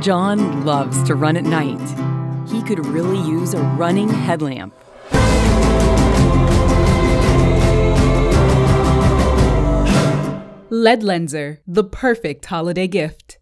John loves to run at night. He could really use a running headlamp. LED Lenser, the perfect holiday gift.